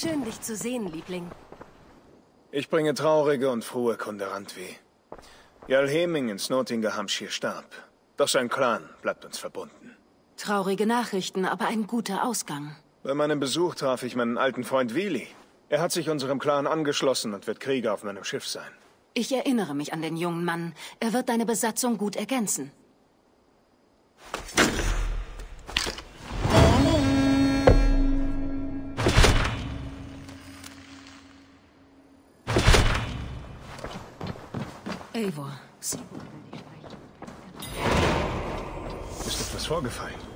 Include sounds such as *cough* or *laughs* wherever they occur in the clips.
Schön, dich zu sehen, Liebling. Ich bringe traurige und frohe Kunde Randvi. Jarl Heming in Snotingerhamshire starb. Doch sein Clan bleibt uns verbunden. Traurige Nachrichten, aber ein guter Ausgang. Bei meinem Besuch traf ich meinen alten Freund Wili. Er hat sich unserem Clan angeschlossen und wird Krieger auf meinem Schiff sein. Ich erinnere mich an den jungen Mann. Er wird deine Besatzung gut ergänzen. Eivor, Ist etwas vorgefallen?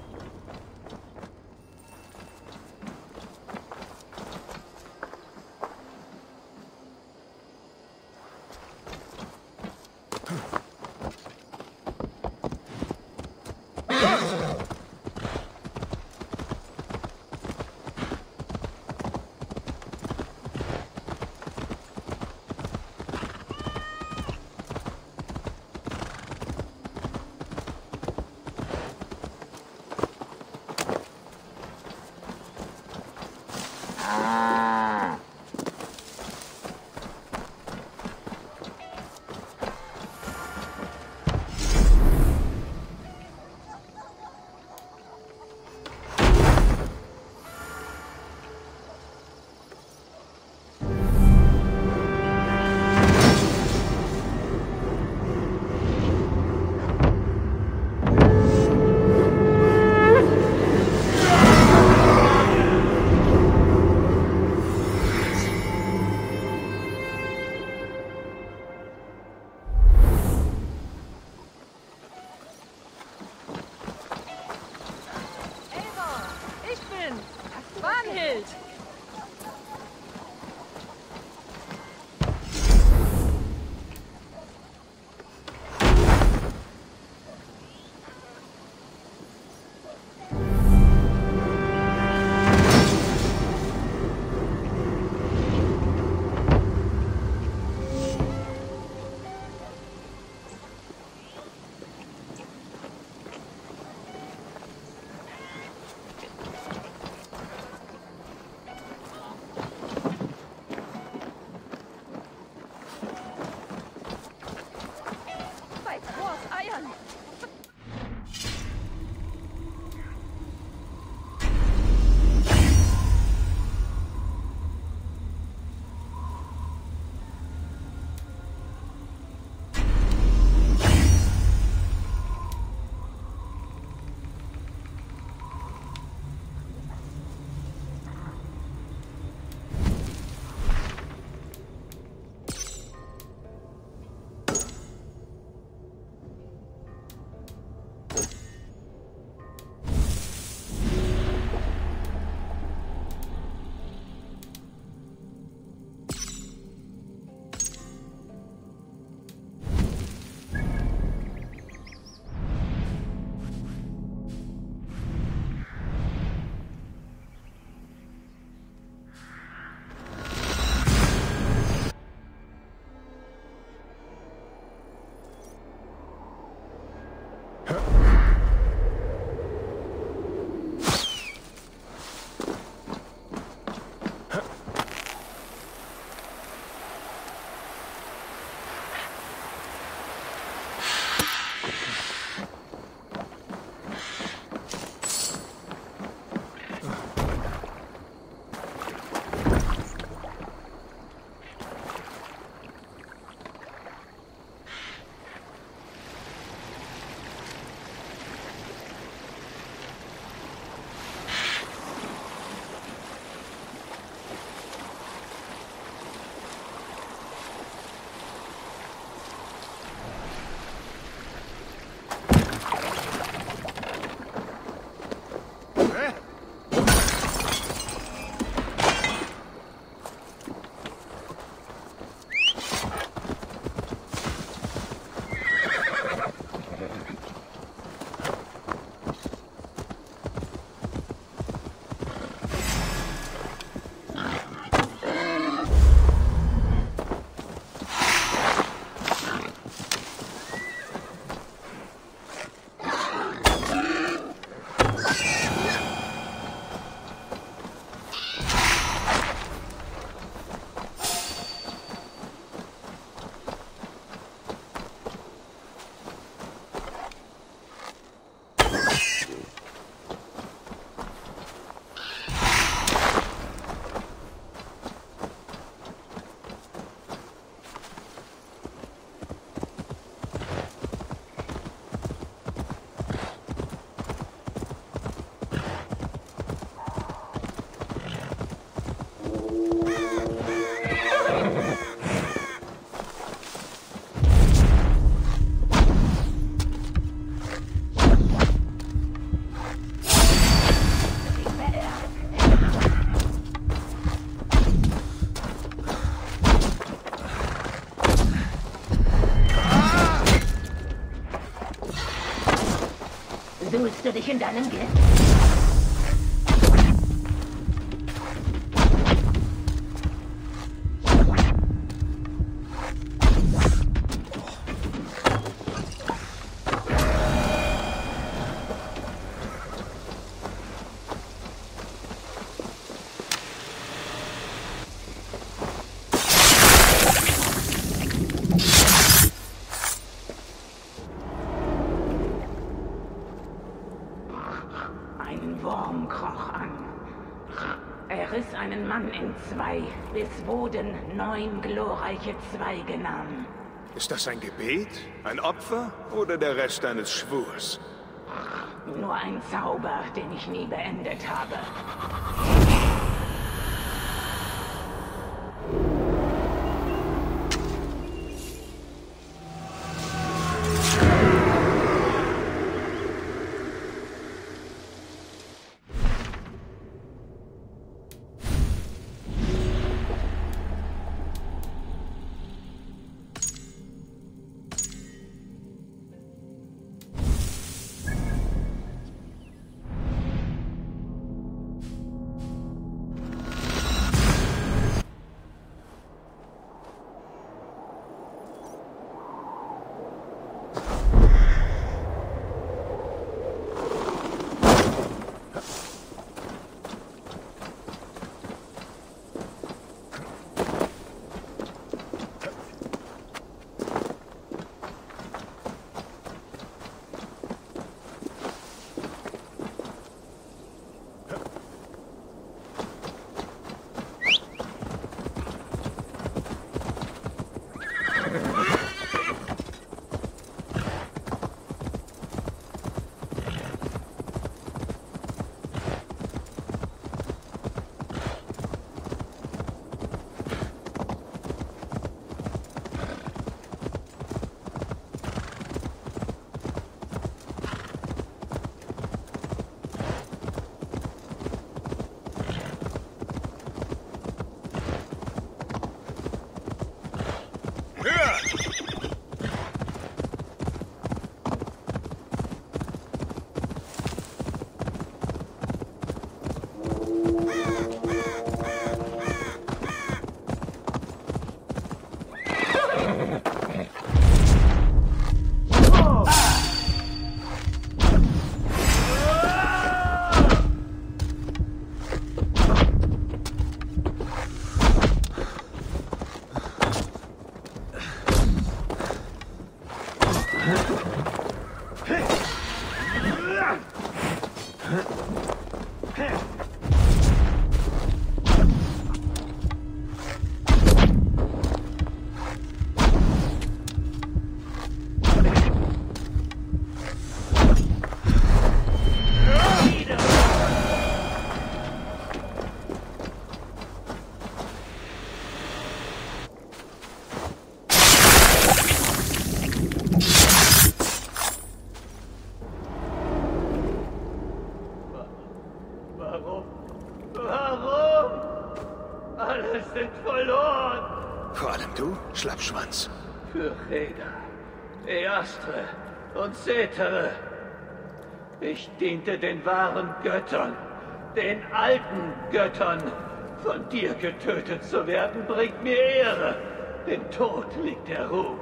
Dich in deinem Gift? Er riss einen Mann in zwei, bis Woden neun glorreiche Zweige nahm. Ist das ein Gebet? Ein Opfer? Oder der Rest eines Schwurs? Nur ein Zauber, den ich nie beendet habe. Cetere. Ich diente den wahren Göttern, den alten Göttern. Von dir getötet zu werden, bringt mir Ehre. Im Tod liegt der Ruhm.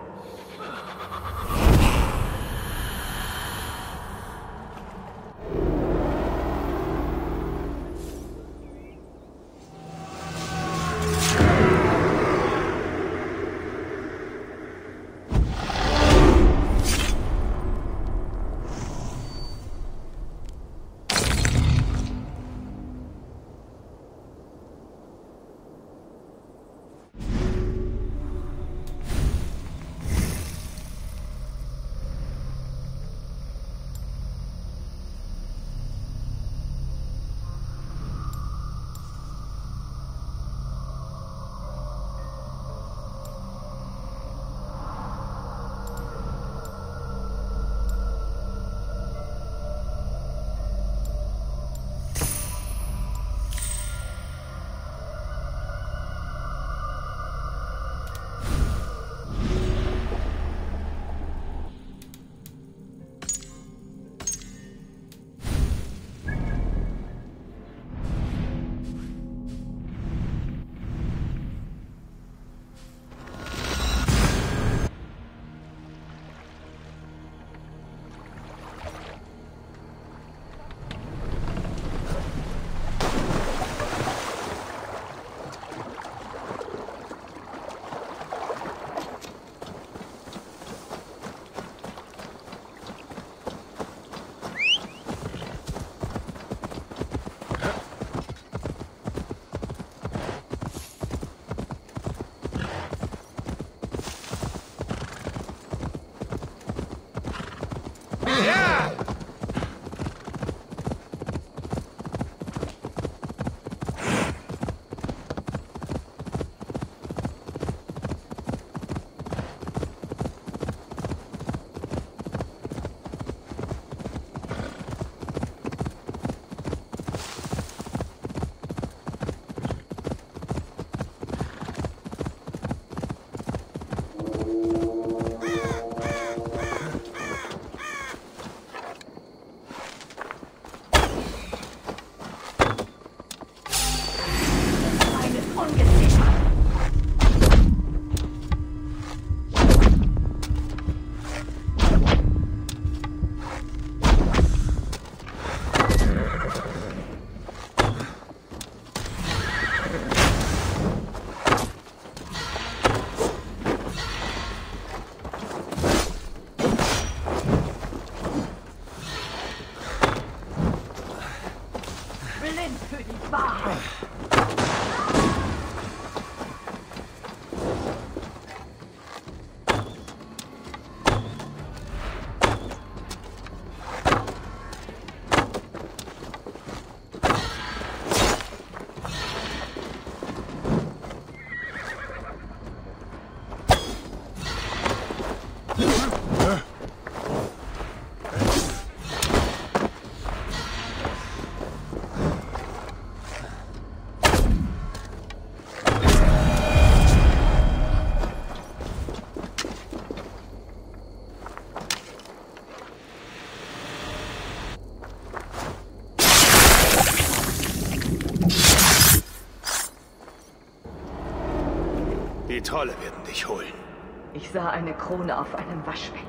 Sah eine Krone auf einem Waschbecken.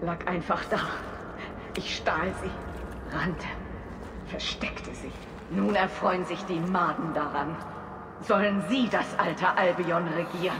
Lag einfach da. Ich stahl sie, rannte, versteckte sie. Nun erfreuen sich die Maden daran. Sollen sie das alte Albion regieren?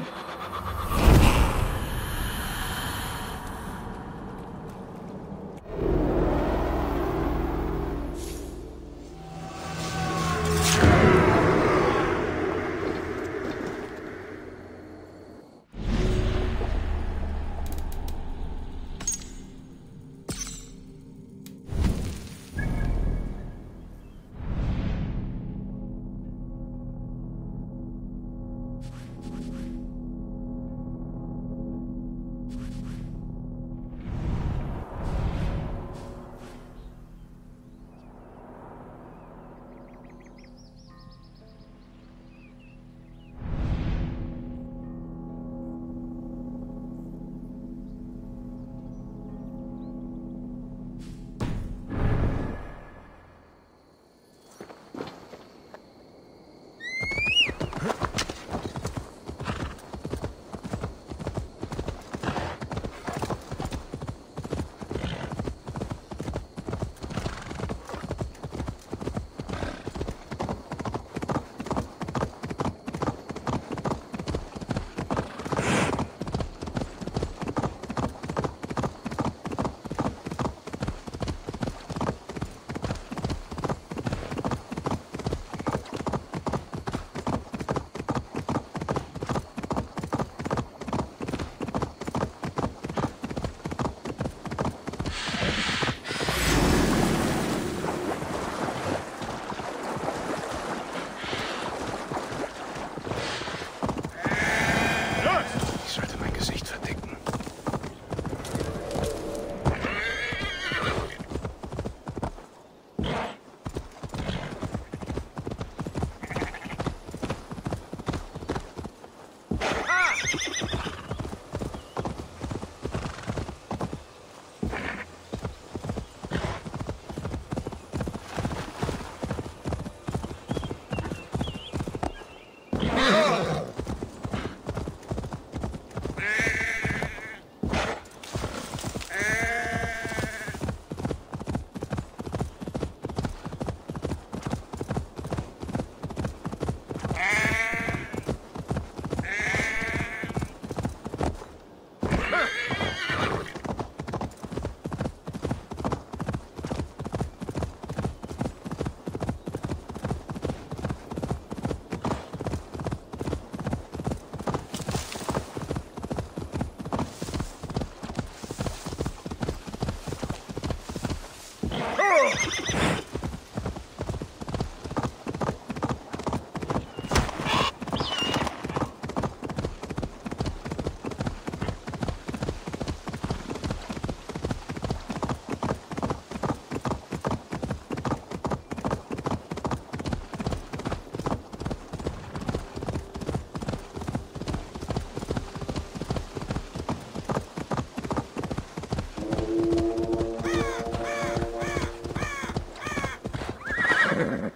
Grrrr. *laughs*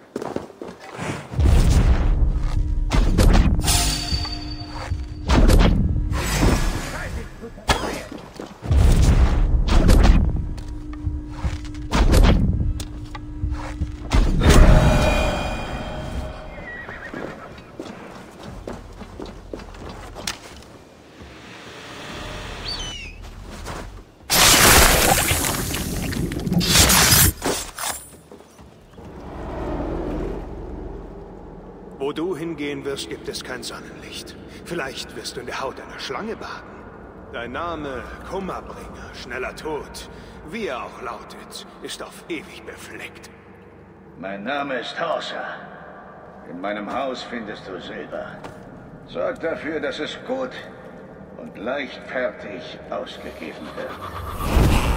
hingehen wirst, gibt es kein Sonnenlicht. Vielleicht wirst du in der Haut einer Schlange baden. Dein Name, Kummerbringer, schneller Tod, wie er auch lautet, ist auf ewig befleckt. Mein Name ist Horsa. In meinem Haus findest du Silber. Sorg dafür, dass es gut und leichtfertig ausgegeben wird.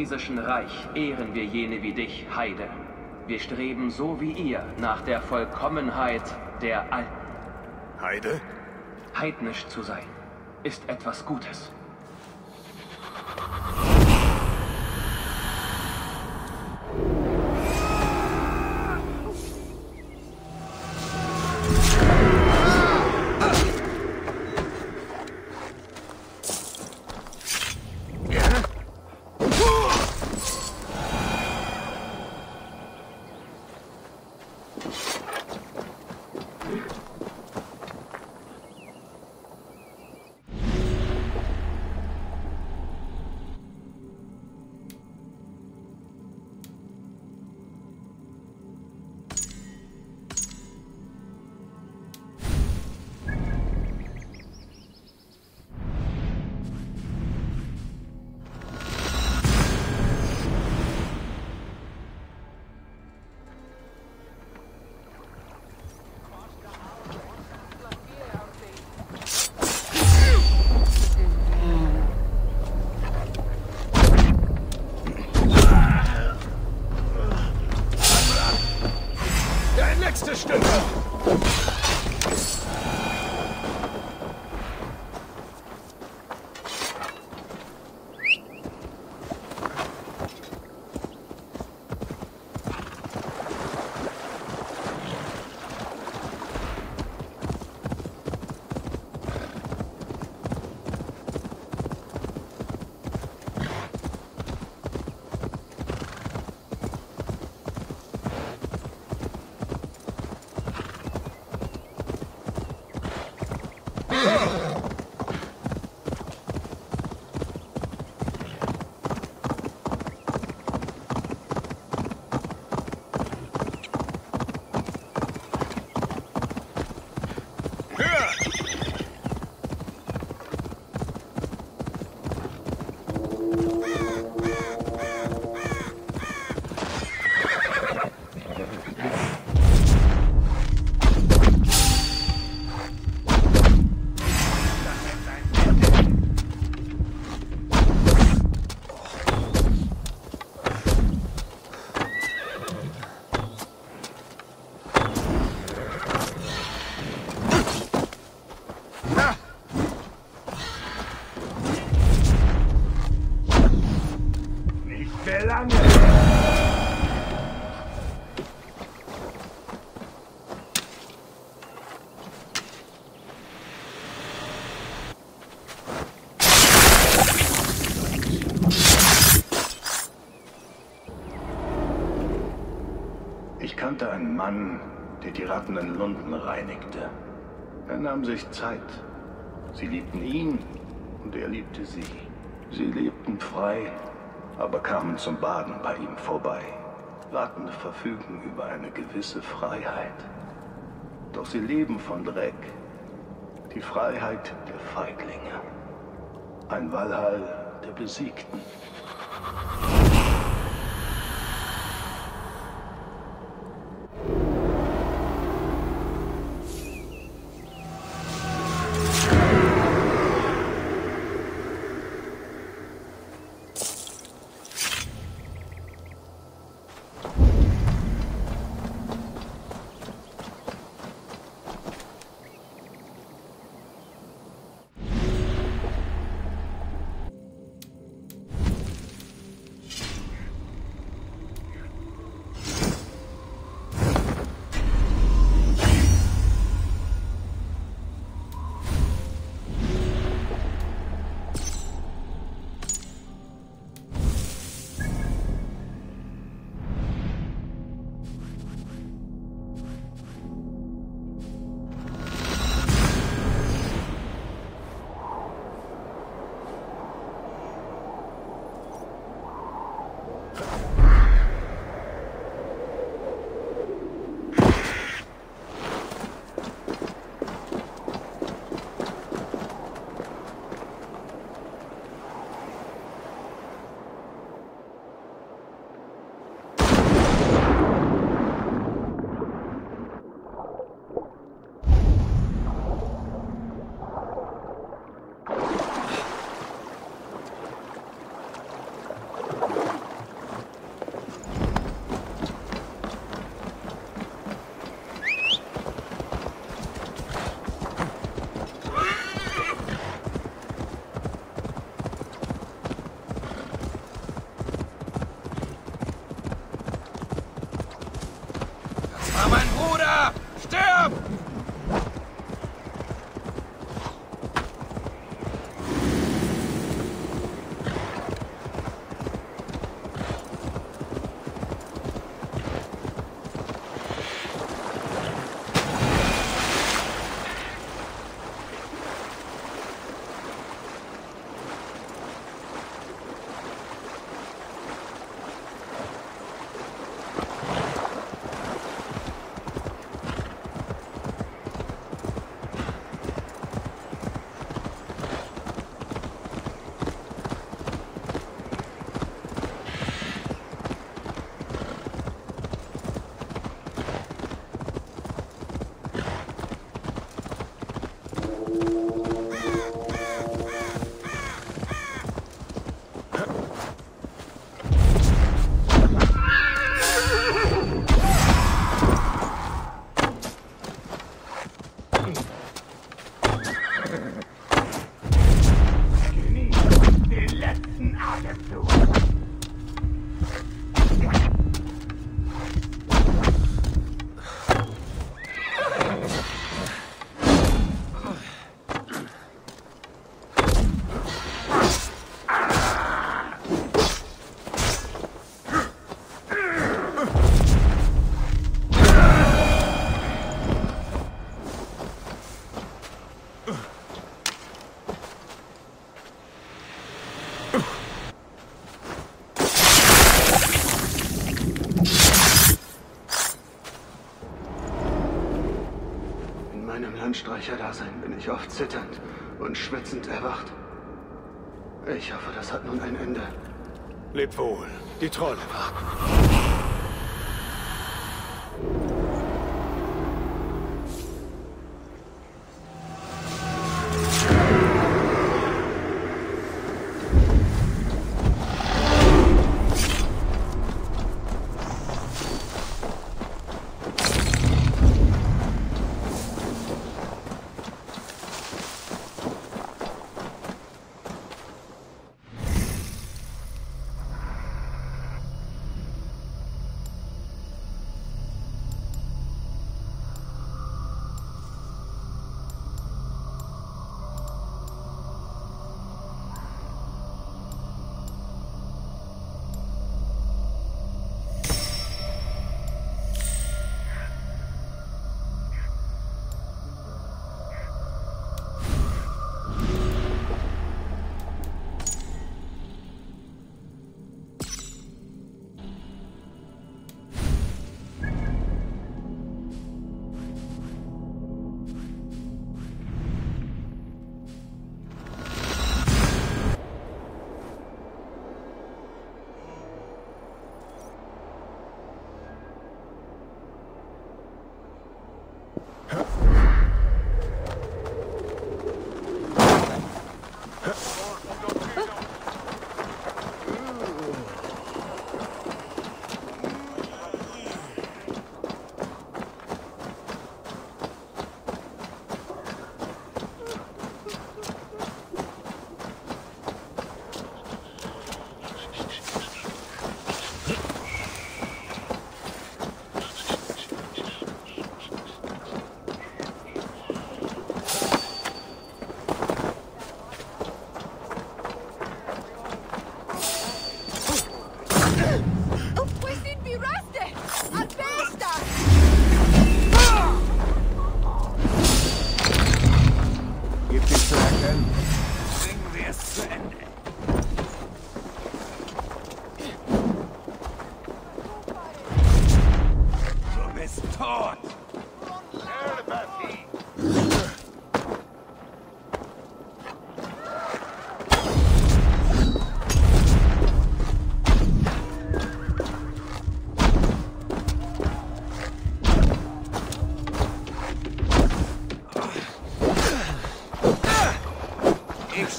Im Großfriesischen Reich ehren wir jene wie dich, Heide. Wir streben so wie ihr nach der Vollkommenheit der Alten. Heide? Heidnisch zu sein. ist etwas Gutes. Mann, der die Ratten in Lunden reinigte. Er nahm sich Zeit. Sie liebten ihn und er liebte sie. Sie lebten frei, aber kamen zum Baden bei ihm vorbei. Ratten verfügen über eine gewisse Freiheit. Doch sie leben von Dreck. Die Freiheit der Feiglinge. Ein Walhall der Besiegten. Landstreicher-Dasein bin ich oft zitternd und schwitzend erwacht. Ich hoffe, das hat nun ein Ende. Leb wohl. Die Trolle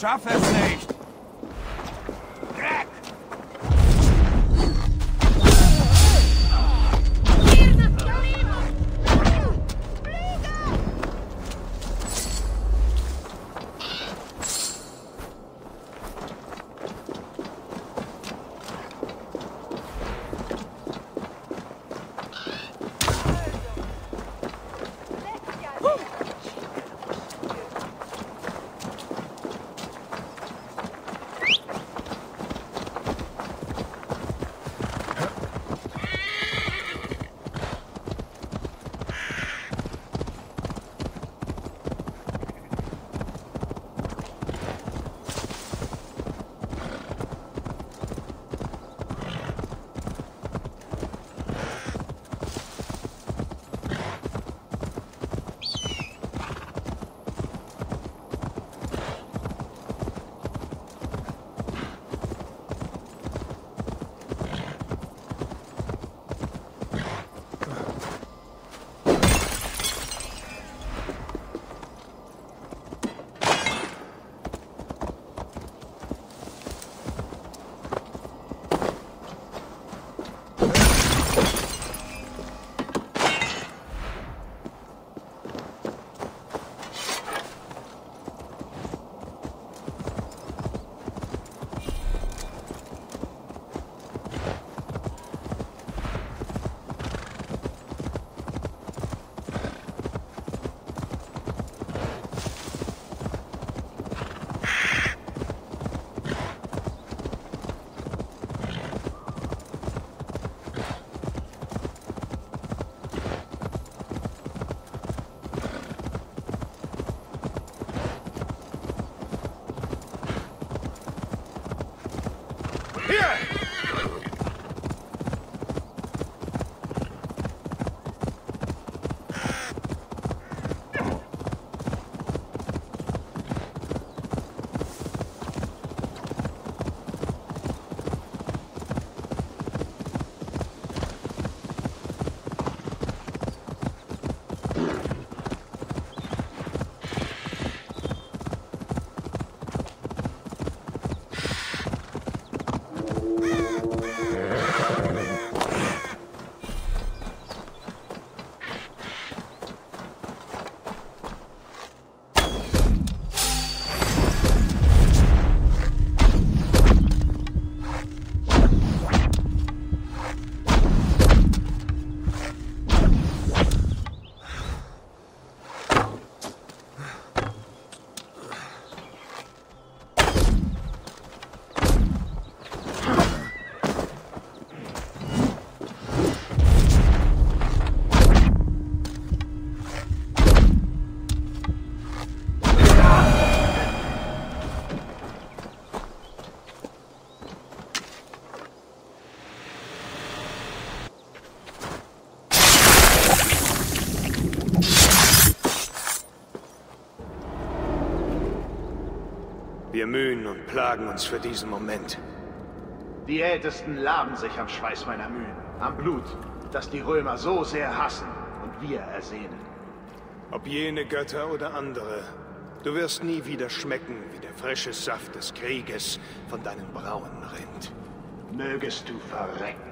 schaffe es nicht. Wir mühen und plagen uns für diesen Moment. Die Ältesten laben sich am Schweiß meiner Mühen, am Blut, das die Römer so sehr hassen und wir ersehnen. Ob jene Götter oder andere, du wirst nie wieder schmecken, wie der frische Saft des Krieges von deinen Brauen rinnt. Mögest du verrecken.